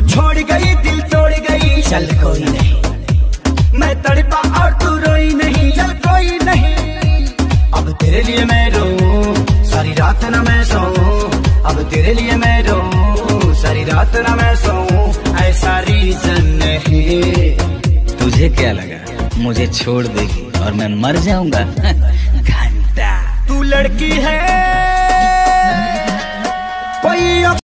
तू छोड़ गई दिल तोड़ गई। चल कोई नहीं। मैं तड़पा और तू रोई नहीं। चल कोई नहीं। अब तेरे लिए मैं रो सारी रात ना मैं सो। अब तेरे लिए मैं रो सारी रात ना मैं सो। ऐसा रीजन नहीं। तुझे क्या लगा? मुझे छोड़ देगी और मैं मर जाऊँगा। घंटा। तू लड़की है